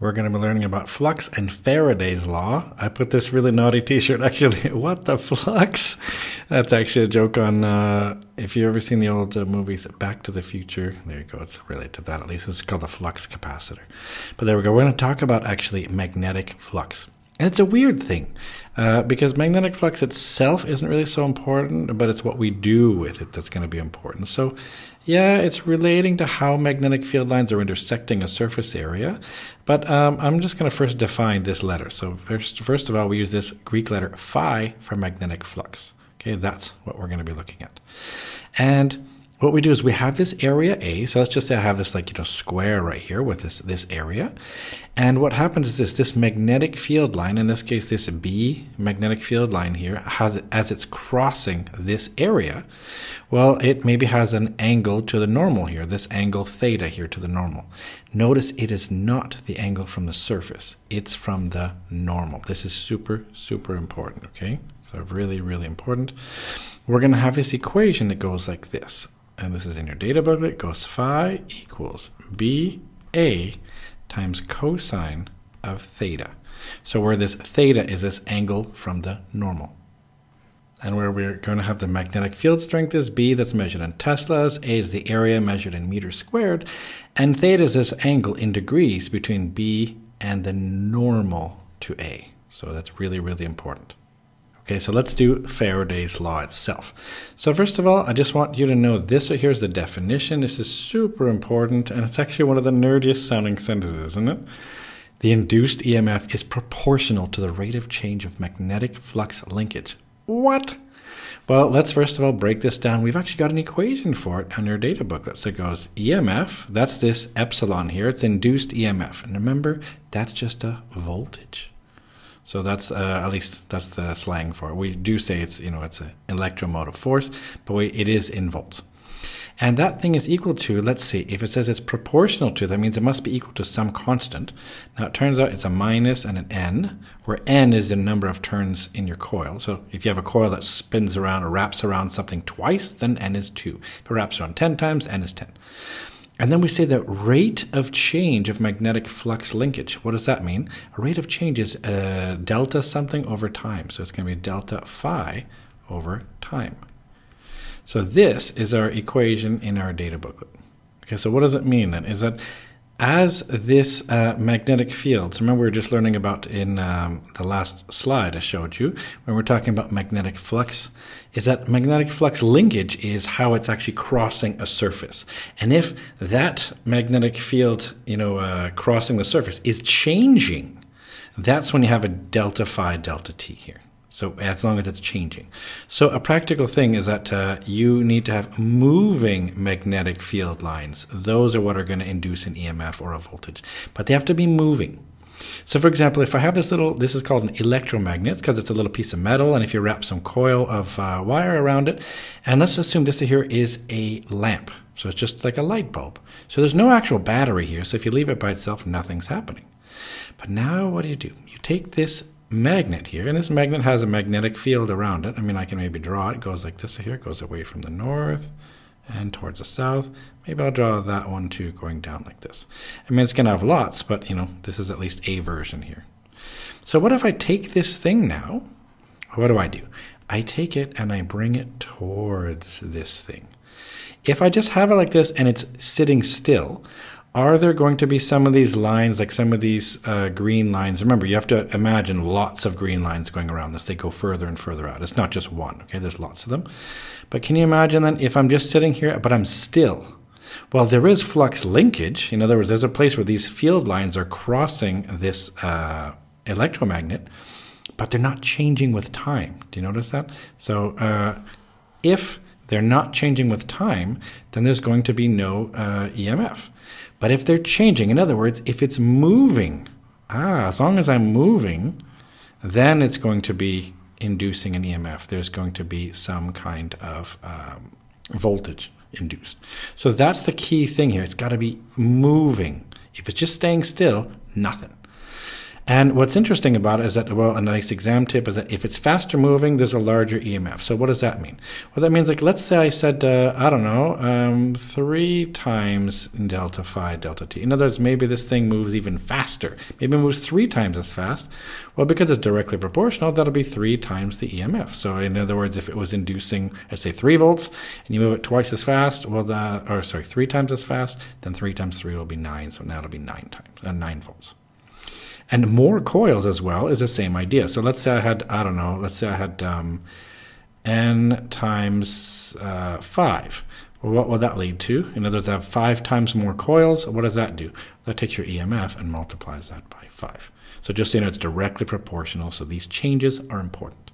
We're going to be learning about flux and Faraday's law. I put this really naughty T-shirt. Actually, what the flux? That's actually a joke on. Uh, if you've ever seen the old uh, movies Back to the Future, there you go. It's related to that at least. It's called the flux capacitor. But there we go. We're going to talk about actually magnetic flux. And it's a weird thing uh, because magnetic flux itself isn't really so important, but it's what we do with it that's going to be important. So, yeah, it's relating to how magnetic field lines are intersecting a surface area. But um, I'm just going to first define this letter. So, first, first of all, we use this Greek letter phi for magnetic flux. Okay, that's what we're going to be looking at. And what we do is we have this area A. So let's just say I have this like, you know, square right here with this, this area. And what happens is this, this magnetic field line, in this case, this B magnetic field line here, has as it's crossing this area, well, it maybe has an angle to the normal here, this angle theta here to the normal. Notice it is not the angle from the surface. It's from the normal. This is super, super important, okay? So really, really important. We're going to have this equation that goes like this and this is in your data booklet, goes phi equals BA times cosine of theta. So where this theta is this angle from the normal. And where we're going to have the magnetic field strength is B, that's measured in teslas, A is the area measured in meters squared, and theta is this angle in degrees between B and the normal to A. So that's really, really important. Okay, so let's do Faraday's law itself. So first of all, I just want you to know this here's the definition. This is super important, and it's actually one of the nerdiest sounding sentences, isn't it? The induced EMF is proportional to the rate of change of magnetic flux linkage. What? Well, let's first of all break this down. We've actually got an equation for it on your data booklet. So it goes EMF, that's this epsilon here, it's induced EMF. And remember, that's just a voltage. So that's uh, at least that's the slang for it. We do say it's you know it's an electromotive force, but we, it is in volts. And that thing is equal to, let's see, if it says it's proportional to, that means it must be equal to some constant. Now it turns out it's a minus and an n, where n is the number of turns in your coil. So if you have a coil that spins around or wraps around something twice, then n is 2. If it wraps around 10 times, n is 10. And then we say the rate of change of magnetic flux linkage. What does that mean? A rate of change is uh, delta something over time. So it's going to be delta phi over time. So this is our equation in our data booklet. Okay, so what does it mean then? Is that as this uh, magnetic field, so remember we were just learning about in um, the last slide I showed you, when we're talking about magnetic flux, is that magnetic flux linkage is how it's actually crossing a surface. And if that magnetic field, you know, uh, crossing the surface is changing, that's when you have a delta phi delta t here. So as long as it's changing. So a practical thing is that uh, you need to have moving magnetic field lines. Those are what are going to induce an EMF or a voltage, but they have to be moving. So for example, if I have this little, this is called an electromagnet because it's a little piece of metal. And if you wrap some coil of uh, wire around it, and let's assume this here is a lamp. So it's just like a light bulb. So there's no actual battery here. So if you leave it by itself, nothing's happening. But now what do you do? You take this magnet here, and this magnet has a magnetic field around it. I mean, I can maybe draw it. It goes like this here, it goes away from the north and towards the south. Maybe I'll draw that one too, going down like this. I mean, it's going to have lots, but, you know, this is at least a version here. So what if I take this thing now? What do I do? I take it and I bring it towards this thing. If I just have it like this and it's sitting still, are there going to be some of these lines, like some of these uh, green lines? Remember, you have to imagine lots of green lines going around this. They go further and further out. It's not just one, okay? There's lots of them. But can you imagine then if I'm just sitting here, but I'm still? Well, there is flux linkage. In other words, there's a place where these field lines are crossing this uh, electromagnet, but they're not changing with time. Do you notice that? So uh, if they're not changing with time, then there's going to be no uh, EMF. But if they're changing, in other words, if it's moving, ah, as long as I'm moving, then it's going to be inducing an EMF. There's going to be some kind of um, voltage induced. So that's the key thing here. It's got to be moving. If it's just staying still, nothing. And what's interesting about it is that, well, a nice exam tip is that if it's faster moving, there's a larger EMF. So what does that mean? Well, that means like, let's say I said, uh, I don't know, um, three times delta phi delta t. In other words, maybe this thing moves even faster. Maybe it moves three times as fast. Well, because it's directly proportional, that'll be three times the EMF. So in other words, if it was inducing, let's say three volts, and you move it twice as fast, well, or sorry, three times as fast, then three times three will be nine. So now it'll be nine times, uh, nine volts. And more coils as well is the same idea. So let's say I had, I don't know, let's say I had um, n times uh, 5. Well, what will that lead to? In other words, I have 5 times more coils. What does that do? That takes your EMF and multiplies that by 5. So just so you know, it's directly proportional. So these changes are important.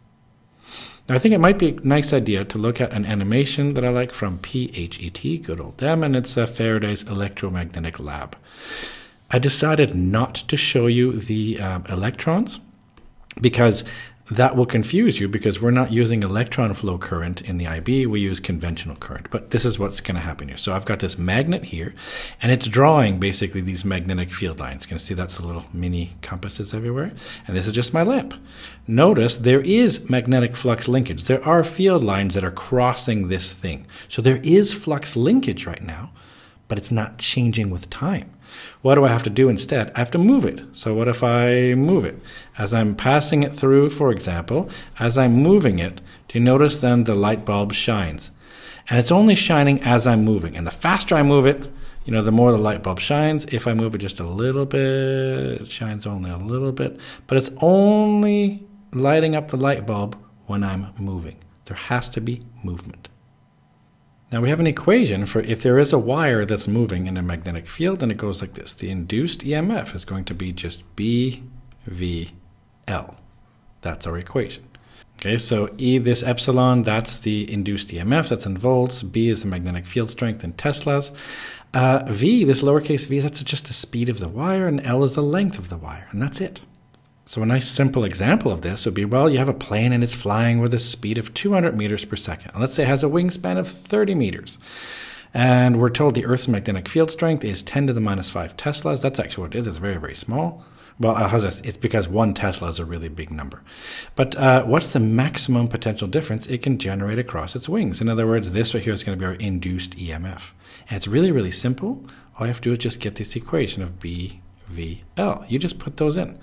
Now, I think it might be a nice idea to look at an animation that I like from PHET, good old them, and it's uh, Faraday's Electromagnetic Lab. I decided not to show you the um, electrons because that will confuse you because we're not using electron flow current in the IB, we use conventional current. But this is what's going to happen here. So I've got this magnet here, and it's drawing basically these magnetic field lines. You can see that's the little mini compasses everywhere. And this is just my lamp. Notice there is magnetic flux linkage. There are field lines that are crossing this thing. So there is flux linkage right now, but it's not changing with time. What do I have to do instead? I have to move it. So what if I move it? As I'm passing it through, for example, as I'm moving it, do you notice then the light bulb shines? And it's only shining as I'm moving. And the faster I move it, you know, the more the light bulb shines. If I move it just a little bit, it shines only a little bit. But it's only lighting up the light bulb when I'm moving. There has to be movement. Now we have an equation for if there is a wire that's moving in a magnetic field, and it goes like this. The induced EMF is going to be just BVL. That's our equation. Okay, so E, this epsilon, that's the induced EMF, that's in volts. B is the magnetic field strength in Teslas. Uh, v, this lowercase v, that's just the speed of the wire, and L is the length of the wire, and that's it. So a nice simple example of this would be, well, you have a plane and it's flying with a speed of 200 meters per second. Let's say it has a wingspan of 30 meters. And we're told the Earth's magnetic field strength is 10 to the minus 5 Teslas. That's actually what it is. It's very, very small. Well, uh? It's because one Tesla is a really big number. But uh, what's the maximum potential difference it can generate across its wings? In other words, this right here is going to be our induced EMF. And it's really, really simple. All you have to do is just get this equation of B VL. You just put those in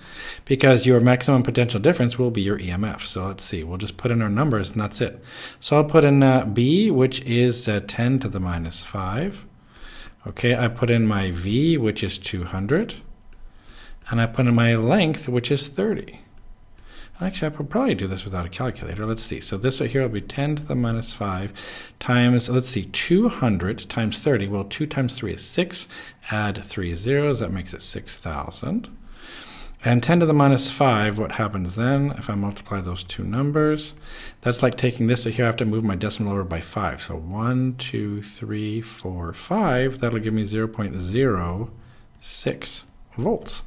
because your maximum potential difference will be your EMF. So let's see, we'll just put in our numbers and that's it. So I'll put in uh, B, which is uh, 10 to the minus 5. Okay, I put in my V, which is 200. And I put in my length, which is 30. Actually, I could probably do this without a calculator. Let's see. So this right here will be 10 to the minus 5 times, let's see, 200 times 30. Well, 2 times 3 is 6. Add 3 zeros. That makes it 6,000. And 10 to the minus 5, what happens then if I multiply those two numbers? That's like taking this, here I have to move my decimal over by 5. So 1, 2, 3, 4, 5. That'll give me 0 0.06 volts.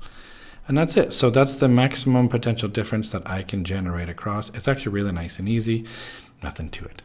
And that's it. So that's the maximum potential difference that I can generate across. It's actually really nice and easy. Nothing to it.